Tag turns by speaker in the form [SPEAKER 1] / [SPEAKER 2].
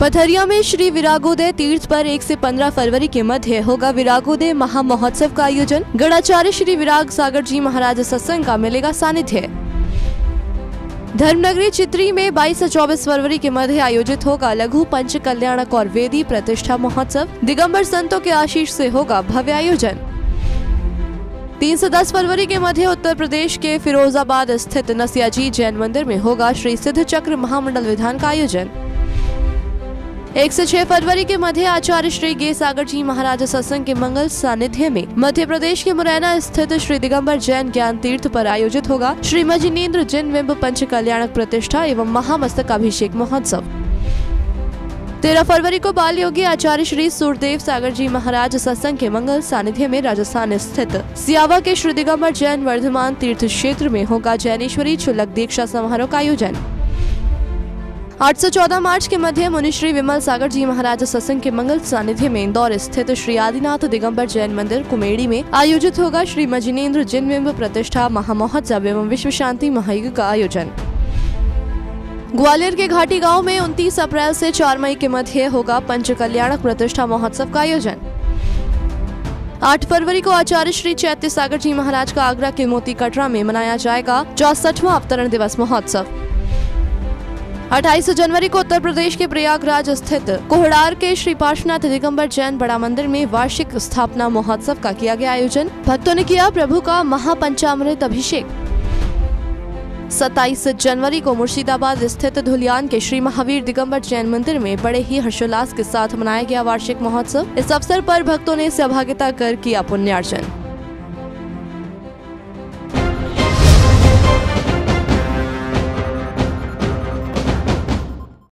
[SPEAKER 1] पथरिया में श्री विरागोदय तीर्थ पर 1 से 15 फरवरी के मध्य होगा विरागोदय महा महोत्सव का आयोजन। गढ़ाचार्य श्री विराग सागर जी महाराज सत्संग का मिलेगा सानिध्य। धर्मनगरी चित्री में 22 से 24 फरवरी के मध्य आयोजित होगा लघु पंच कल्याणक और वेदी प्रतिष्ठा महोत्सव। दिगंबर संतों के आशीष से होगा भव्य आयोजन। तीन से दस फरवरी के मध्य उत्तर प्रदेश के फिरोजाबाद स्थित नसियाजी जैन मंदिर में होगा श्री सिद्ध चक्र महामंडल विधान का आयोजन। एक से छह फरवरी के मध्य आचार्य श्री गे सागर जी महाराज सत्संग के मंगल सानिध्य में मध्य प्रदेश के मुरैना स्थित श्री दिगंबर जैन ज्ञान तीर्थ पर आयोजित होगा श्री मजिनेन्द्र जैन बिंब पंच कल्याणक प्रतिष्ठा एवं महामस्तक अभिषेक महोत्सव। तेरह फरवरी को बाल योगी आचार्य श्री सूरदेव सागर जी महाराज सत्संग के मंगल सानिध्य में राजस्थान स्थित सियावा के श्री दिगम्बर जैन वर्धमान तीर्थ क्षेत्र में होगा जैनेश्वरी चुलक दीक्षा समारोह का आयोजन। आठ से चौदह मार्च के मध्य मुनि श्री विमल सागर जी महाराज सत्संग के मंगल सानिध्य में इंदौर स्थित श्री आदिनाथ दिगंबर जैन मंदिर कुमेड़ी में आयोजित होगा श्री मजिनेन्द्र जिन प्रतिष्ठा महामहोत्सव एवं विश्व शांति महायुग का आयोजन। ग्वालियर के घाटी गाँव में 29 अप्रैल से 4 मई के मध्य होगा पंच कल्याणक प्रतिष्ठा महोत्सव का आयोजन। 8 फरवरी को आचार्य श्री चैत्य सागर जी महाराज का आगरा के मोती कटरा में मनाया जाएगा चौसठवा अवतरण दिवस महोत्सव। 28 जनवरी को उत्तर प्रदेश के प्रयागराज स्थित कोहड़ार के श्री पार्शनाथ दिगम्बर जैन बड़ा मंदिर में वार्षिक स्थापना महोत्सव का किया गया आयोजन। भक्तों ने किया प्रभु का महापंचामृत अभिषेक। 27 जनवरी को मुर्शिदाबाद स्थित धुलियान के श्री महावीर दिगंबर जैन मंदिर में बड़े ही हर्षोल्लास के साथ मनाया गया वार्षिक महोत्सव। इस अवसर पर भक्तों ने सहभागिता कर किया पुण्यार्जन